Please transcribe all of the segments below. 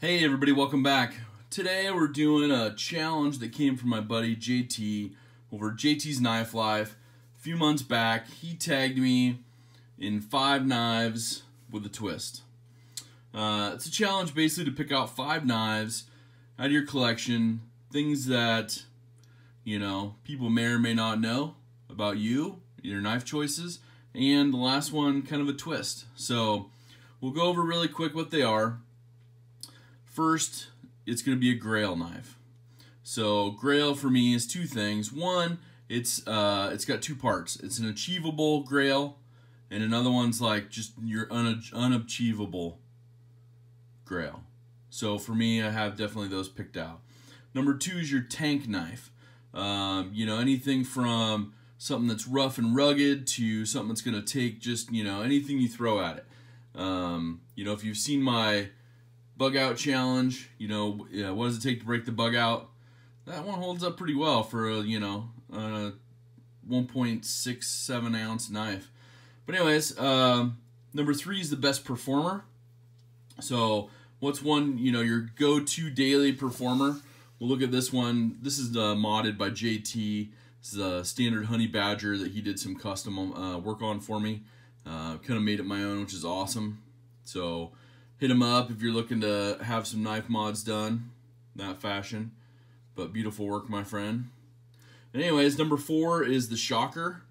Hey everybody, welcome back. Today we're doing a challenge that came from my buddy JT over JT's Knife Life. A few months back, he tagged me in five knives with a twist. Uh, it's a challenge basically to pick out five knives out of your collection, things that, you know, people may or may not know about you, your knife choices, and the last one, kind of a twist. So we'll go over really quick what they are. First, it's going to be a grail knife. So grail for me is two things. One, it's uh, it's got two parts. It's an achievable grail, and another one's like just your un unachievable grail. So for me, I have definitely those picked out. Number two is your tank knife. Um, you know, anything from something that's rough and rugged to something that's going to take just, you know, anything you throw at it. Um, you know, if you've seen my bug out challenge. You know, yeah, what does it take to break the bug out? That one holds up pretty well for a, you know, a 1.67 ounce knife. But anyways, um, number three is the best performer. So what's one, you know, your go-to daily performer? We'll look at this one. This is uh, modded by JT. This is a standard honey badger that he did some custom uh, work on for me. Uh, kind of made it my own, which is awesome. So hit him up if you're looking to have some knife mods done that fashion. But beautiful work, my friend. anyways, number four is the Shocker.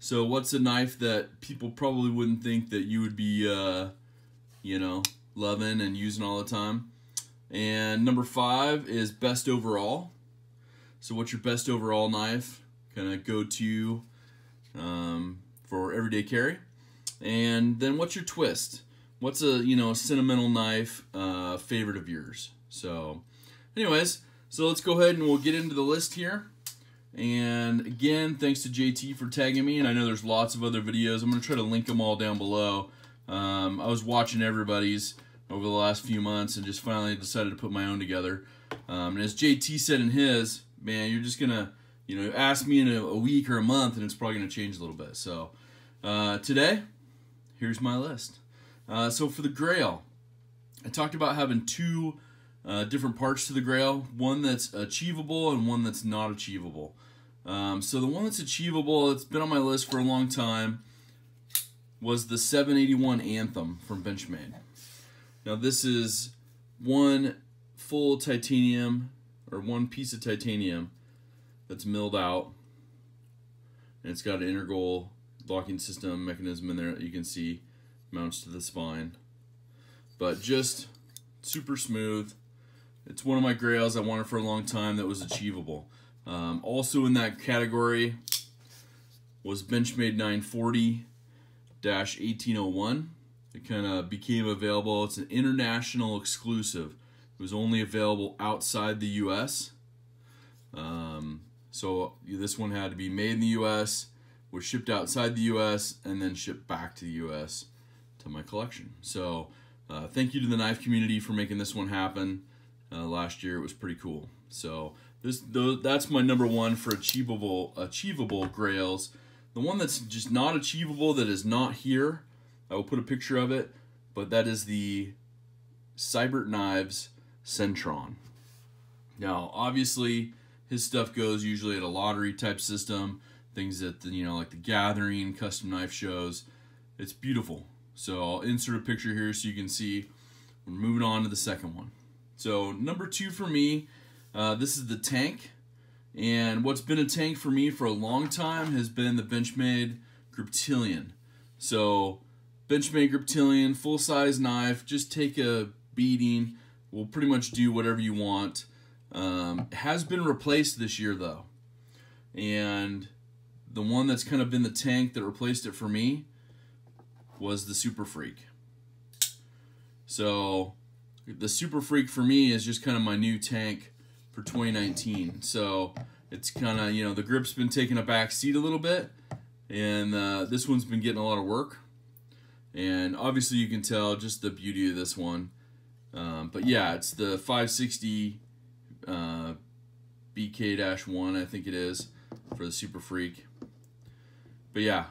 So what's a knife that people probably wouldn't think that you would be, uh, you know, loving and using all the time? And number five is best overall. So what's your best overall knife? Kind of go to um, for everyday carry. And then what's your twist? What's a you know sentimental knife uh, favorite of yours? So, anyways, so let's go ahead and we'll get into the list here. And again, thanks to JT for tagging me. And I know there's lots of other videos. I'm gonna try to link them all down below. Um, I was watching everybody's over the last few months and just finally decided to put my own together. Um, and as JT said in his, man, you're just gonna you know ask me in a, a week or a month, and it's probably gonna change a little bit. So uh, today, here's my list. Uh, so for the Grail, I talked about having two uh, different parts to the Grail, one that's achievable and one that's not achievable. Um, so the one that's achievable, it's been on my list for a long time, was the 781 Anthem from Benchmade. Now this is one full titanium, or one piece of titanium that's milled out, and it's got an integral locking system mechanism in there that you can see mounts to the spine. But just super smooth. It's one of my grails I wanted for a long time that was achievable. Um, also in that category was Benchmade 940-1801. It kind of became available. It's an international exclusive. It was only available outside the U.S. Um, so this one had to be made in the U.S., was shipped outside the U.S., and then shipped back to the U.S to my collection. So uh, thank you to the knife community for making this one happen. Uh, last year it was pretty cool. So this that's my number one for achievable achievable grails. The one that's just not achievable that is not here, I will put a picture of it, but that is the Sibert Knives Centron. Now, obviously, his stuff goes usually at a lottery type system, things that, you know, like the Gathering, custom knife shows. It's beautiful. So I'll insert a picture here so you can see. We're moving on to the second one. So number two for me, uh, this is the tank. And what's been a tank for me for a long time has been the Benchmade Griptilian. So Benchmade Griptilian, full-size knife, just take a beating. Will pretty much do whatever you want. Um, has been replaced this year though. And the one that's kind of been the tank that replaced it for me was the Super Freak. So the Super Freak for me is just kind of my new tank for 2019. So it's kind of, you know, the grip's been taking a back seat a little bit. And uh, this one's been getting a lot of work. And obviously you can tell just the beauty of this one. Um, but yeah, it's the 560 uh, BK-1, I think it is, for the Super Freak. But yeah,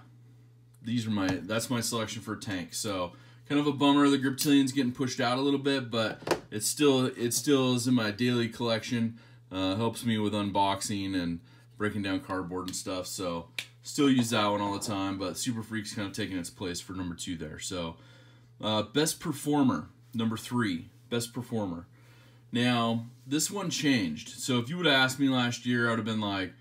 these are my that's my selection for tank. So kind of a bummer the Griptilian's getting pushed out a little bit, but it's still it still is in my daily collection. Uh, helps me with unboxing and breaking down cardboard and stuff. So still use that one all the time. But Super Freak's kind of taking its place for number two there. So uh, best performer number three. Best performer. Now this one changed. So if you would have asked me last year, I would have been like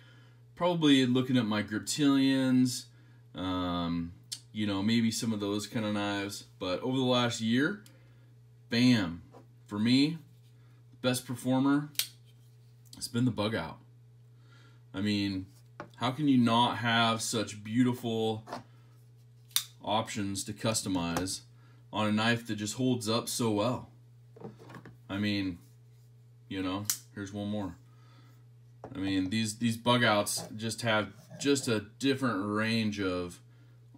probably looking at my Griptilians. Um, you know, maybe some of those kind of knives. But over the last year, bam, for me, best performer, it's been the bug out. I mean, how can you not have such beautiful options to customize on a knife that just holds up so well? I mean, you know, here's one more. I mean, these these bug outs just have just a different range of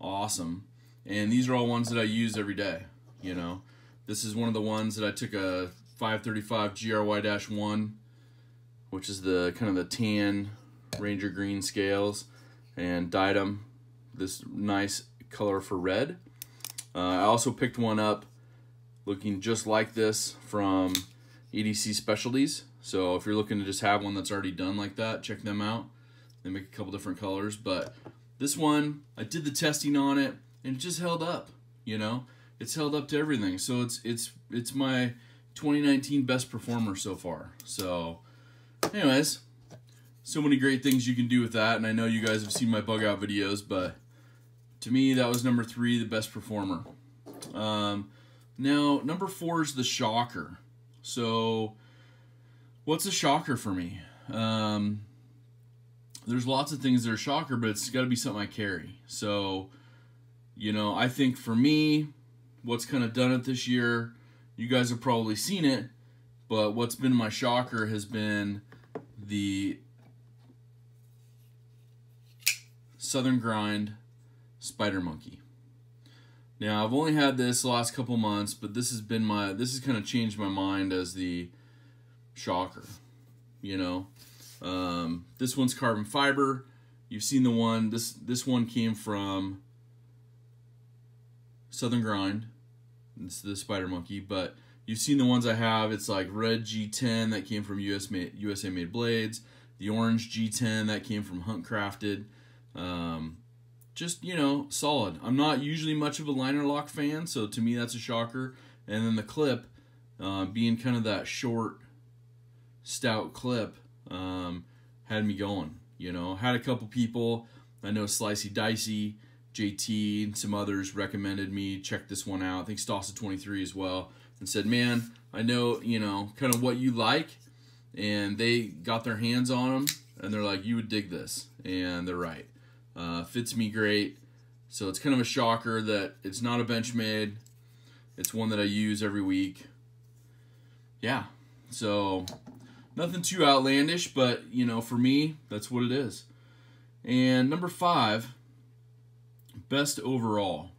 awesome. And these are all ones that I use every day, you know. This is one of the ones that I took a 535 GRY-1, which is the kind of the tan Ranger green scales, and dyed them this nice color for red. Uh, I also picked one up looking just like this from EDC Specialties. So if you're looking to just have one that's already done like that, check them out. They make a couple different colors, but this one, I did the testing on it, and it just held up. You know, it's held up to everything. So it's it's it's my 2019 best performer so far. So, anyways, so many great things you can do with that, and I know you guys have seen my bug out videos, but to me that was number three, the best performer. Um, now number four is the shocker. So, what's a shocker for me? Um, there's lots of things that are shocker, but it's got to be something I carry. So, you know, I think for me, what's kind of done it this year, you guys have probably seen it, but what's been my shocker has been the Southern Grind Spider Monkey. Now, I've only had this last couple months, but this has been my, this has kind of changed my mind as the shocker, you know. Um, this one's carbon fiber. You've seen the one. This this one came from Southern Grind. It's the Spider Monkey, but you've seen the ones I have. It's like red G10 that came from US made, USA made blades. The orange G10 that came from Hunt Crafted. Um, just you know, solid. I'm not usually much of a liner lock fan, so to me that's a shocker. And then the clip, uh, being kind of that short, stout clip um, had me going. You know, had a couple people I know Slicey Dicey, JT, and some others recommended me check this one out. I think Stassa 23 as well, and said, "Man, I know you know kind of what you like," and they got their hands on them, and they're like, "You would dig this," and they're right. Uh, fits me great. So it's kind of a shocker that it's not a Benchmade. It's one that I use every week. Yeah. So Nothing too outlandish, but you know, for me, that's what it is. And number five, best overall.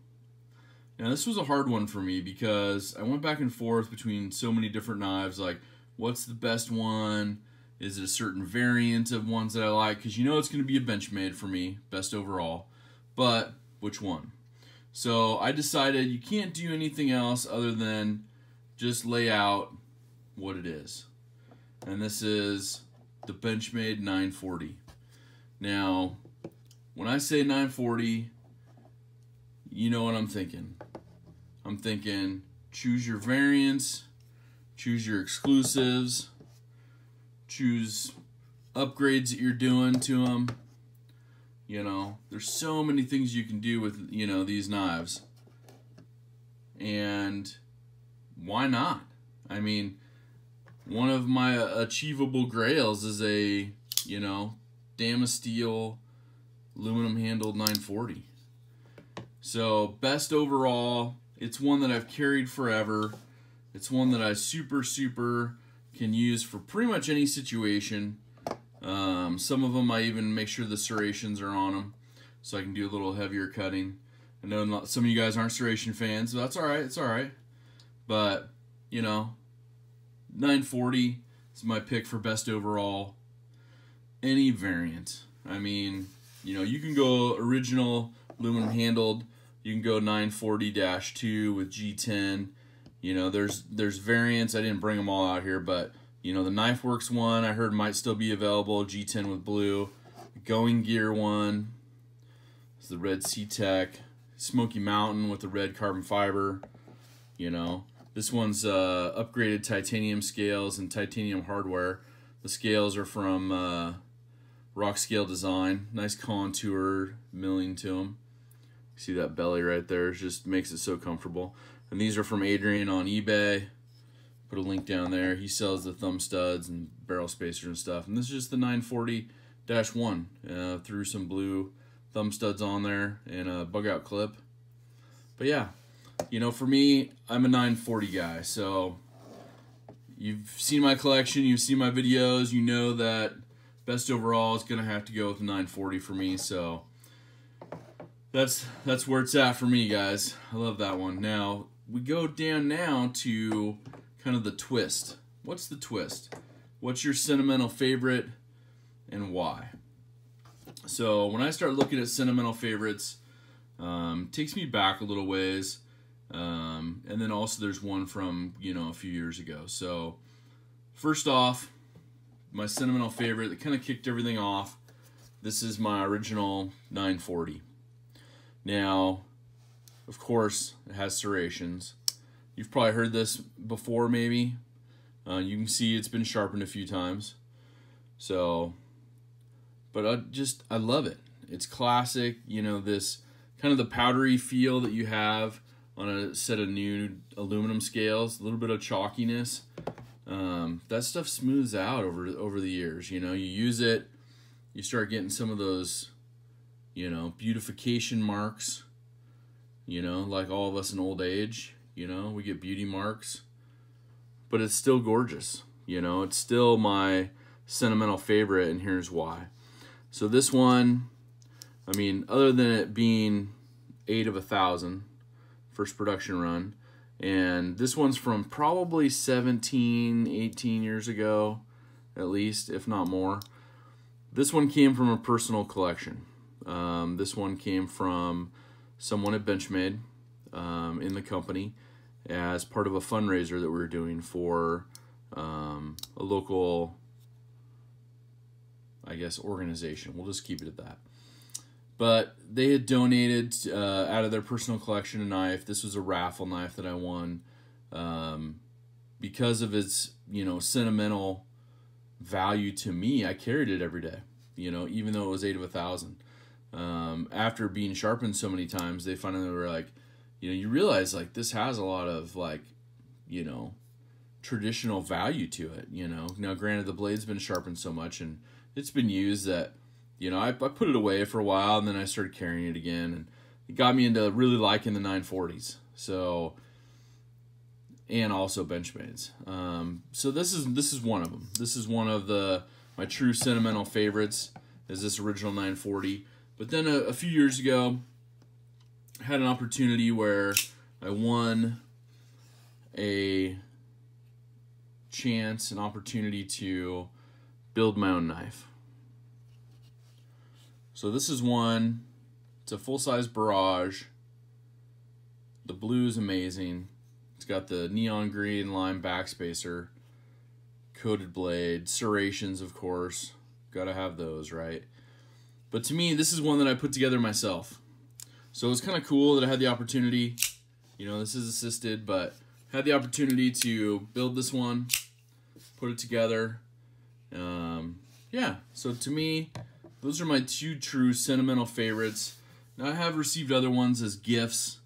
Now this was a hard one for me because I went back and forth between so many different knives. Like, what's the best one? Is it a certain variant of ones that I like? Because you know it's going to be a Benchmade for me, best overall. But which one? So I decided you can't do anything else other than just lay out what it is and this is the Benchmade 940. Now, when I say 940, you know what I'm thinking. I'm thinking choose your variants, choose your exclusives, choose upgrades that you're doing to them. You know, there's so many things you can do with, you know, these knives. And why not? I mean, one of my achievable grails is a, you know, Damasteel aluminum handled 940. So, best overall, it's one that I've carried forever. It's one that I super, super can use for pretty much any situation. Um, some of them I even make sure the serrations are on them so I can do a little heavier cutting. I know some of you guys aren't serration fans, but that's all right. It's all right. But, you know, 940 is my pick for best overall. Any variant. I mean, you know, you can go original aluminum handled. You can go 940-2 with G10. You know, there's there's variants. I didn't bring them all out here, but you know the Knife Works one I heard might still be available. G10 with blue, Going Gear one. It's the red C Tech, Smoky Mountain with the red carbon fiber. You know, this one's uh, upgraded titanium scales and titanium hardware. The scales are from uh, Rock Scale Design. Nice contour milling to them. See that belly right there? It just makes it so comfortable. And these are from Adrian on eBay. Put a link down there. He sells the thumb studs and barrel spacers and stuff. And this is just the 940-1. Uh, threw some blue thumb studs on there and a bug out clip. But yeah, you know, for me, I'm a 940 guy. So you've seen my collection, you've seen my videos, you know that best overall is going to have to go with the 940 for me. So that's that's where it's at for me, guys. I love that one. Now, we go down now to kind of the twist. What's the twist? What's your sentimental favorite and why? So when I start looking at sentimental favorites, um, takes me back a little ways. Um, and then also there's one from, you know, a few years ago. So first off, my sentimental favorite that kind of kicked everything off. This is my original 940. Now, of course, it has serrations. You've probably heard this before, maybe. Uh, you can see it's been sharpened a few times. So, but I just, I love it. It's classic, you know, this kind of the powdery feel that you have on a set of new aluminum scales, a little bit of chalkiness. Um, that stuff smooths out over over the years. You know, you use it, you start getting some of those, you know, beautification marks. You know, like all of us in old age. You know, we get beauty marks, but it's still gorgeous. You know, it's still my sentimental favorite, and here's why. So this one, I mean, other than it being eight of a thousand, first production run, and this one's from probably 17, 18 years ago, at least, if not more. This one came from a personal collection. Um, this one came from someone at Benchmade um, in the company as part of a fundraiser that we were doing for um, a local, I guess, organization. We'll just keep it at that. But they had donated uh, out of their personal collection a knife. This was a raffle knife that I won um, because of its you know sentimental value to me. I carried it every day. You know, even though it was eight of a thousand. Um, after being sharpened so many times, they finally were like, you know, you realize like this has a lot of like, you know, traditional value to it. You know, now granted the blade's been sharpened so much and it's been used that you know, I, I put it away for a while and then I started carrying it again and it got me into really liking the 940s. So and also Benchmades. Um, so this is this is one of them. This is one of the my true sentimental favorites is this original 940. But then a, a few years ago, I had an opportunity where I won a chance, an opportunity to build my own knife. So this is one. It's a full-size barrage. The blue is amazing. It's got the neon green lime backspacer, coated blade, serrations, of course. Got to have those, right? But to me, this is one that I put together myself. So it was kind of cool that I had the opportunity. You know, this is assisted, but had the opportunity to build this one, put it together. Um, yeah, so to me, those are my two true sentimental favorites. Now I have received other ones as gifts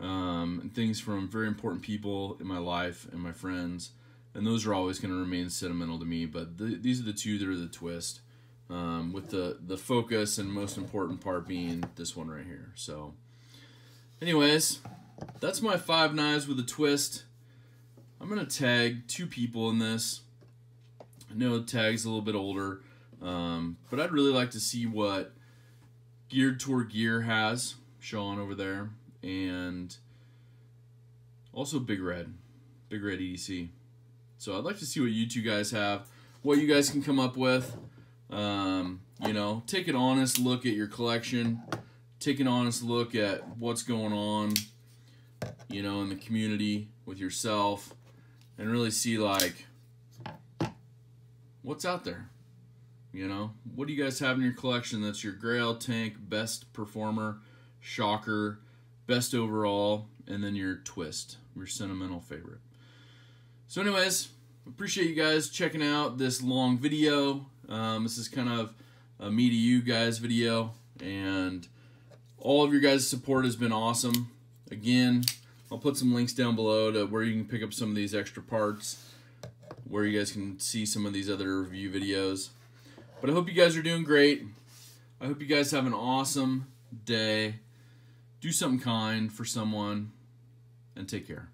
um, and things from very important people in my life and my friends, and those are always going to remain sentimental to me. But the, these are the two that are the twist, um, with the the focus and most important part being this one right here. So, anyways, that's my five knives with a twist. I'm gonna tag two people in this. I know the tag's a little bit older. Um, but I'd really like to see what Geared Toward Gear has, Sean over there, and also Big Red, Big Red EDC. So I'd like to see what you two guys have, what you guys can come up with. Um, you know, take an honest look at your collection, take an honest look at what's going on, you know, in the community with yourself and really see like what's out there. You know, what do you guys have in your collection that's your Grail tank, best performer, shocker, best overall, and then your twist, your sentimental favorite. So, anyways, appreciate you guys checking out this long video. Um, this is kind of a me to you guys video, and all of your guys' support has been awesome. Again, I'll put some links down below to where you can pick up some of these extra parts, where you guys can see some of these other review videos. But I hope you guys are doing great. I hope you guys have an awesome day. Do something kind for someone, and take care.